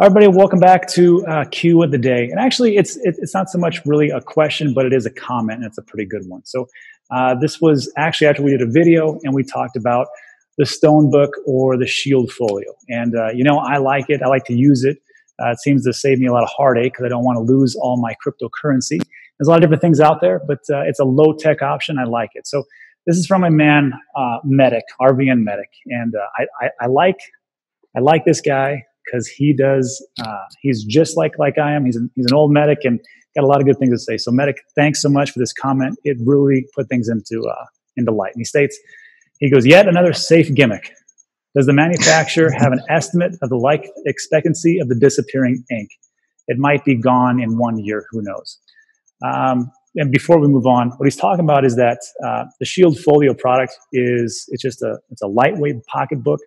everybody, welcome back to uh, Q of the day. And actually, it's it, it's not so much really a question, but it is a comment, and it's a pretty good one. So uh, this was actually after we did a video, and we talked about the Stone Book or the Shield Folio. And uh, you know, I like it. I like to use it. Uh, it seems to save me a lot of heartache because I don't want to lose all my cryptocurrency. There's a lot of different things out there, but uh, it's a low tech option. I like it. So this is from a man, uh, Medic, RVN Medic, and I, I, I like I like this guy because he does. Uh, he's just like like I am. He's an, he's an old medic and got a lot of good things to say. So, medic, thanks so much for this comment. It really put things into uh, into light. And he states, he goes, yet another safe gimmick. Does the manufacturer have an estimate of the life expectancy of the disappearing ink? It might be gone in one year. Who knows? Um, and before we move on, what he's talking about is that uh, the Shield Folio product is it's just a it's a lightweight pocketbook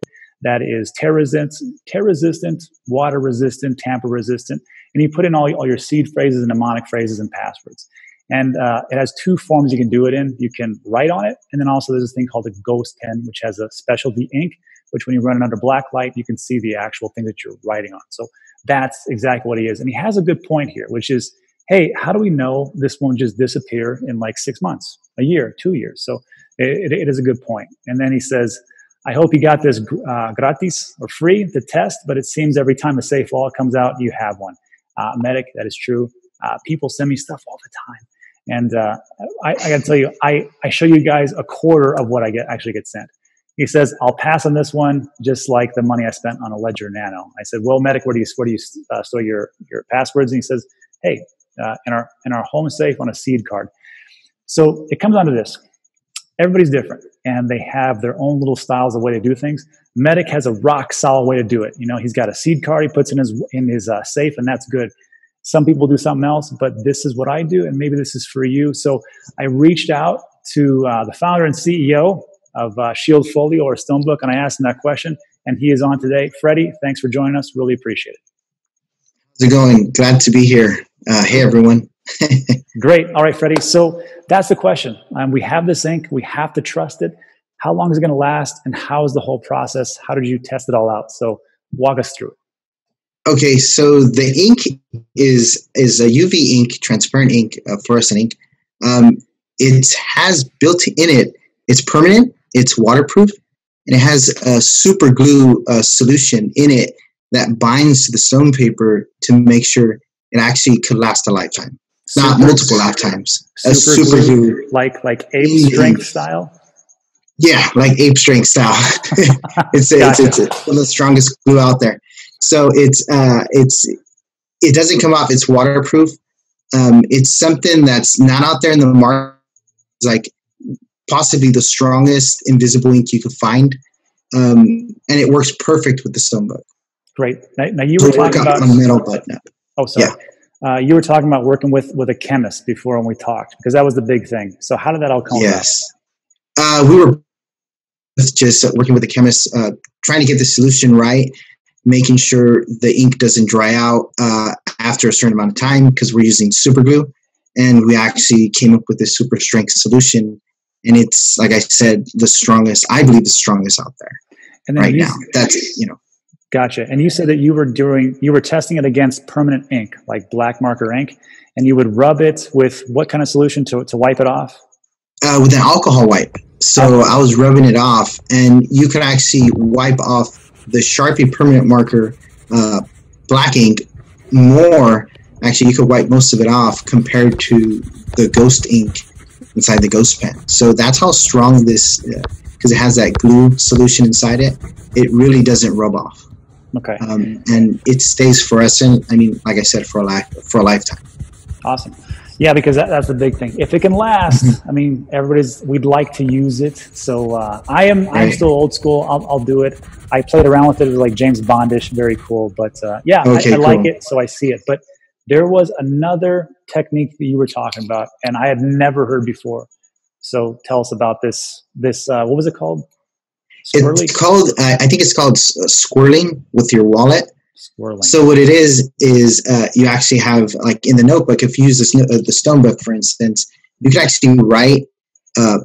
that is tear resistant, tear resistant, water resistant, tamper resistant, and you put in all, all your seed phrases and mnemonic phrases and passwords. And uh, it has two forms you can do it in. You can write on it, and then also there's this thing called a ghost pen, which has a specialty ink, which when you run it under black light, you can see the actual thing that you're writing on. So that's exactly what he is. And he has a good point here, which is, hey, how do we know this won't just disappear in like six months, a year, two years? So it, it is a good point. And then he says, I hope you got this uh, gratis or free to test, but it seems every time a safe wallet comes out, you have one. Uh, Medic, that is true. Uh, people send me stuff all the time. And uh, I, I got to tell you, I, I show you guys a quarter of what I get actually get sent. He says, I'll pass on this one just like the money I spent on a Ledger Nano. I said, well, Medic, where do you, where do you uh, store your, your passwords? And he says, hey, uh, in, our, in our home safe on a seed card. So it comes down to this everybody's different and they have their own little styles of way to do things. Medic has a rock solid way to do it. You know, he's got a seed card he puts in his in his uh, safe, and that's good. Some people do something else, but this is what I do, and maybe this is for you. So I reached out to uh, the founder and CEO of uh, Shield Folio or Stonebook, and I asked him that question, and he is on today. Freddie, thanks for joining us. Really appreciate it. How's it going? Glad to be here. Uh, hey, everyone. Great. All right, Freddie. So that's the question. Um, we have this ink. We have to trust it. How long is it going to last? And how is the whole process? How did you test it all out? So walk us through it. Okay, so the ink is is a UV ink, transparent ink, uh, fluorescent ink. Um, it has built in it. It's permanent. It's waterproof, and it has a super glue uh, solution in it that binds to the stone paper to make sure it actually could last a lifetime super, not multiple lifetimes. Super, a super glue, glue, like like ape strength style. Yeah, like ape strength style. it's, gotcha. it's, it's one of the strongest glue out there. So it's uh, it's it doesn't come off. It's waterproof. Um, it's something that's not out there in the market. It's like possibly the strongest invisible ink you could find, um, and it works perfect with the stone book. Great. Now, now you were talking about on metal, but no. oh, sorry. Yeah. Uh, you were talking about working with with a chemist before when we talked because that was the big thing. So how did that all come? Yes, uh, we were just working with a chemist, uh, trying to get the solution right, making sure the ink doesn't dry out uh, after a certain amount of time because we're using super glue, and we actually came up with this super strength solution, and it's like I said, the strongest. I believe the strongest out there right now. That's you know Gotcha. And you said that you were doing you were testing it against permanent ink, like black marker ink, and you would rub it with what kind of solution to to wipe it off? Uh, with an alcohol wipe. So I was rubbing it off, and you could actually wipe off the Sharpie permanent marker uh, black ink more. Actually, you could wipe most of it off compared to the ghost ink inside the ghost pen. So that's how strong this, because uh, it has that glue solution inside it. It really doesn't rub off. Okay. Um, and it stays for us, and I mean, like I said, for a life, for a lifetime. Awesome. Yeah, because that, that's the big thing. If it can last, mm-hmm. I mean, everybody's we'd like to use it. So uh, I am right. I'm still old school. I'll, I'll do it. I played around with it. It was like James Bondish, very cool. But uh, yeah, okay, I, I cool. like it, so I see it. But there was another technique that you were talking about, and I had never heard before. So tell us about this. This uh, what was it called? It's called, uh, I think it's called uh, squirreling with your wallet. Squirreling. So what it is is uh, you actually have like in the notebook. If you use this, uh, the stone book, for instance, you can actually write uh,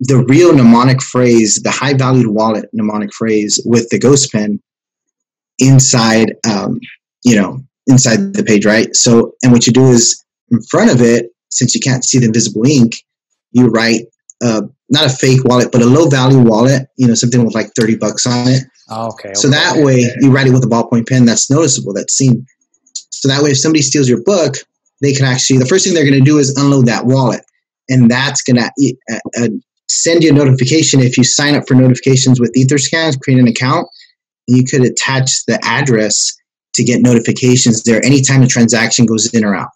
the real mnemonic phrase, the high valued wallet mnemonic phrase with the ghost pen inside um, you know, inside the page, right? So, and what you do is in front of it, since you can't see the invisible ink, you write uh, not a fake wallet, but a low value wallet, you know, something with like 30 bucks on it. Oh, okay. So that way you write it with a ballpoint pen that's noticeable, that's seen. So that way, if somebody steals your book, they can actually, the first thing they're going to do is unload that wallet. And that's going to uh, uh, send you a notification if you sign up for notifications with Etherscan, create an account, you could attach the address to get notifications there anytime a transaction goes in or out.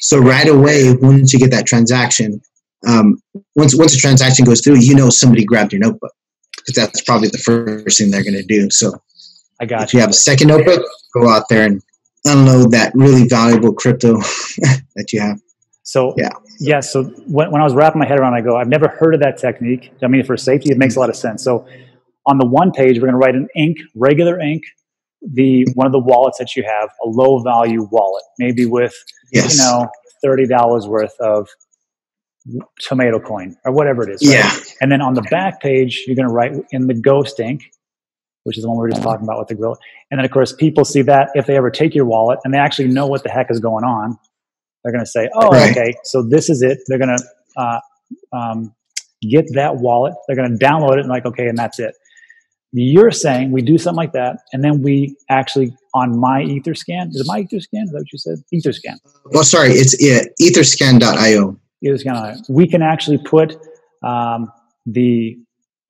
So right away, once you get that transaction, um, once once a transaction goes through, you know somebody grabbed your notebook because that's probably the first thing they're going to do. So I got if you. you have a second notebook, go out there and unload that really valuable crypto that you have. So yeah, yeah. So when, when I was wrapping my head around, I go, I've never heard of that technique. I mean, for safety, it makes a lot of sense. So on the one page, we're going to write an ink, regular ink, the one of the wallets that you have, a low value wallet, maybe with yes. you know thirty dollars worth of tomato coin or whatever it is. Right? Yeah. And then on the back page, you're going to write in the ghost ink, which is the one we were just talking about with the grill. And then of course, people see that if they ever take your wallet and they actually know what the heck is going on, they're going to say, "Oh, right. okay, so this is it." They're going to uh, um, get that wallet. They're going to download it and like, okay, and that's it. You're saying we do something like that, and then we actually on my Etherscan. Is it my Etherscan? Is that what you said? Etherscan. Well, sorry, it's yeah, Etherscan.io. Etherscan. We can actually put um, the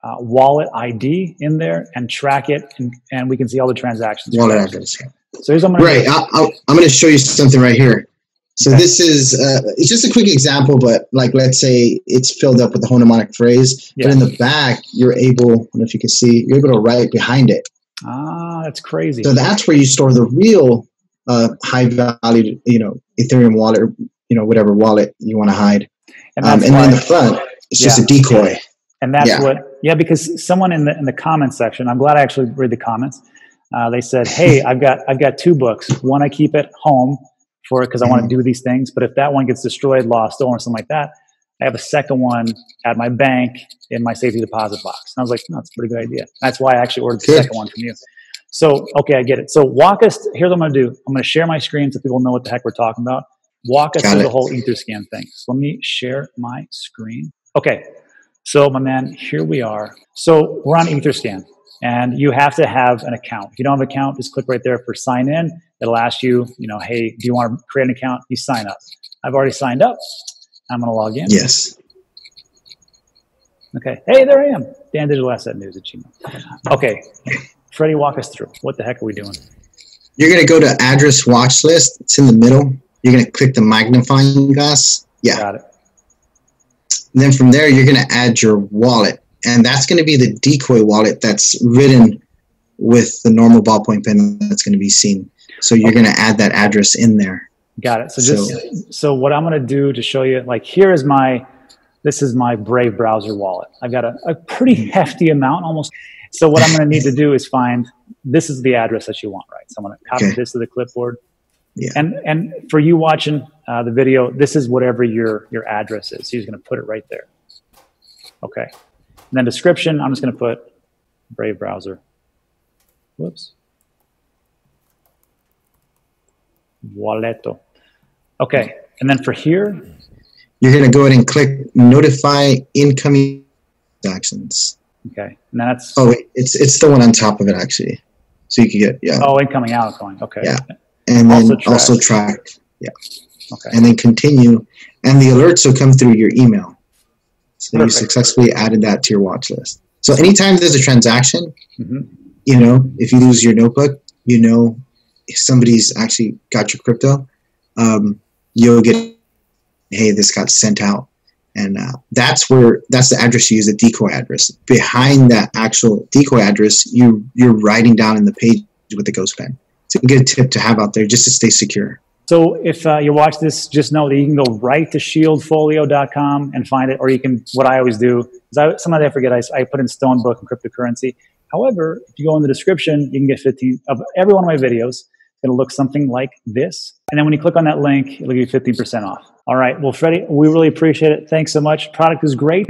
uh, wallet ID in there and track it, and, and we can see all the transactions. Wallet address. So here's what I'm going right. I, I'm going to show you something right here. So okay. this is uh, it's just a quick example, but like let's say it's filled up with the whole mnemonic phrase, yeah. but in the back you're able, I don't know if you can see, you're able to write behind it. Ah, that's crazy. So that's where you store the real uh, high value, you know, Ethereum wallet, you know, whatever wallet you want to hide. And, um, and then the front, it's yeah. just a decoy. And that's yeah. what, yeah, because someone in the in the comments section, I'm glad I actually read the comments. Uh, they said, "Hey, I've got I've got two books. One I keep at home." for it because I want to mm-hmm. do these things. But if that one gets destroyed, lost, stolen, or something like that, I have a second one at my bank in my safety deposit box. And I was like, no, that's a pretty good idea. That's why I actually ordered the good. second one from you. So, okay, I get it. So, walk us. Here's what I'm going to do. I'm going to share my screen so people know what the heck we're talking about. Walk us Got through it. the whole Etherscan thing. So, let me share my screen. Okay. So, my man, here we are. So, we're on Etherscan, and you have to have an account. If you don't have an account, just click right there for sign in It'll ask you, you know, hey, do you want to create an account? You sign up. I've already signed up. I'm going to log in. Yes. Okay. Hey, there I am. Dan Digital Asset News at Gmail. Okay. Freddie, walk us through. What the heck are we doing? You're going to go to address watch list. It's in the middle. You're going to click the magnifying glass. Yeah. Got it. And then from there, you're going to add your wallet. And that's going to be the decoy wallet that's written with the normal ballpoint pen that's going to be seen. So you're okay. going to add that address in there. Got it. So just so, so what I'm going to do to show you, like here is my, this is my Brave browser wallet. I've got a, a pretty hefty amount, almost. So what I'm going to need to do is find this is the address that you want, right? So I'm going to copy okay. this to the clipboard. Yeah. And and for you watching uh, the video, this is whatever your your address is. So you're going to put it right there. Okay. And then description, I'm just going to put Brave browser. Whoops. Walleto. Okay, and then for here, you're going to go ahead and click notify incoming actions. Okay, and that's oh, wait, it's it's the one on top of it actually, so you can get yeah. Oh, incoming, outgoing. Okay. Yeah, and then also track. Also track. Yeah. Okay. And then continue, and the alerts will come through your email. So Perfect. you successfully added that to your watch list. So anytime there's a transaction, mm-hmm. you know, if you lose your notebook, you know if somebody's actually got your crypto, um, you'll get, hey, this got sent out. And uh, that's where that's the address you use, the decoy address. Behind that actual decoy address, you you're writing down in the page with the ghost pen. It's a good tip to have out there just to stay secure. So if uh, you watch this, just know that you can go right to shieldfolio.com and find it, or you can, what I always do is I, sometimes I forget, I, I put in Stonebook and cryptocurrency. However, if you go in the description, you can get 15 of every one of my videos to look something like this. And then when you click on that link, it'll give you 15% off. All right. Well, Freddie, we really appreciate it. Thanks so much. Product is great.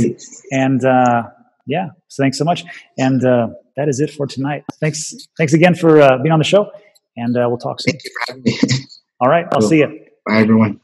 And uh, yeah, so thanks so much. And uh, that is it for tonight. Thanks. Thanks again for uh, being on the show. And uh, we'll talk soon. Thank you for having me. All right, I'll Cool. see you. Bye, everyone.